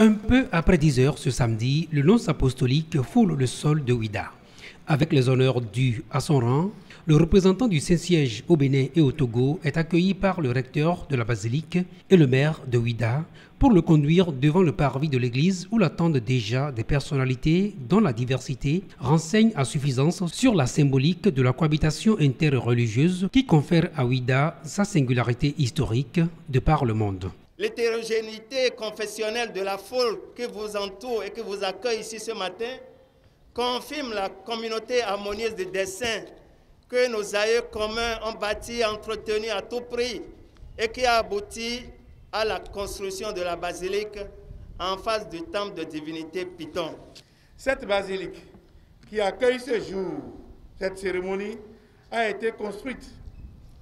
Un peu après 10 heures ce samedi, le nonce apostolique foule le sol de Ouida. Avec les honneurs dus à son rang, le représentant du Saint-Siège au Bénin et au Togo est accueilli par le recteur de la basilique et le maire de Ouida pour le conduire devant le parvis de l'église où l'attendent déjà des personnalités dont la diversité renseigne à suffisance sur la symbolique de la cohabitation interreligieuse qui confère à Ouida sa singularité historique de par le monde. L'hétérogénéité confessionnelle de la foule qui vous entoure et qui vous accueille ici ce matin confirme la communauté harmonieuse de dessein que nos aïeux communs ont bâti et entretenu à tout prix et qui a abouti à la construction de la basilique en face du temple de divinité Python. Cette basilique qui accueille ce jour, cette cérémonie, a été construite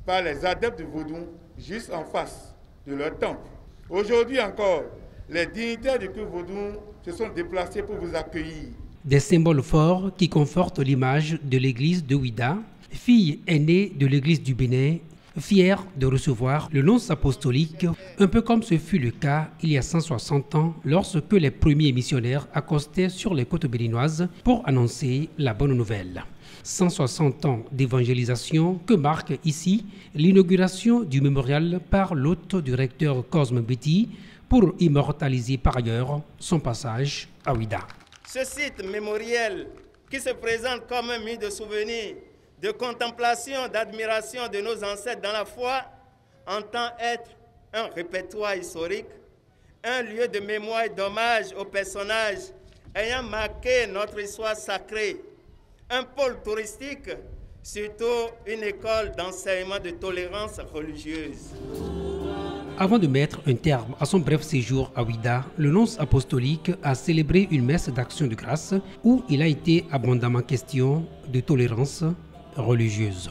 par les adeptes du vaudou juste en face de leur temple. Aujourd'hui encore, les dignitaires du culte se sont déplacés pour vous accueillir. Des symboles forts qui confortent l'image de l'église de Ouida, fille aînée de l'église du Bénin, fière de recevoir le nonce apostolique, un peu comme ce fut le cas il y a 160 ans lorsque les premiers missionnaires accostaient sur les côtes béninoises pour annoncer la bonne nouvelle. 160 ans d'évangélisation que marque ici l'inauguration du mémorial par l'hôte du recteur Cosme Betty pour immortaliser par ailleurs son passage à Ouida. Ce site mémoriel qui se présente comme un mur de souvenirs, de contemplation, d'admiration de nos ancêtres dans la foi, entend être un répertoire historique, un lieu de mémoire et d'hommage aux personnages ayant marqué notre histoire sacrée un pôle touristique, surtout une école d'enseignement de tolérance religieuse. Avant de mettre un terme à son bref séjour à Ouida, le nonce apostolique a célébré une messe d'action de grâce où il a été abondamment question de tolérance religieuse.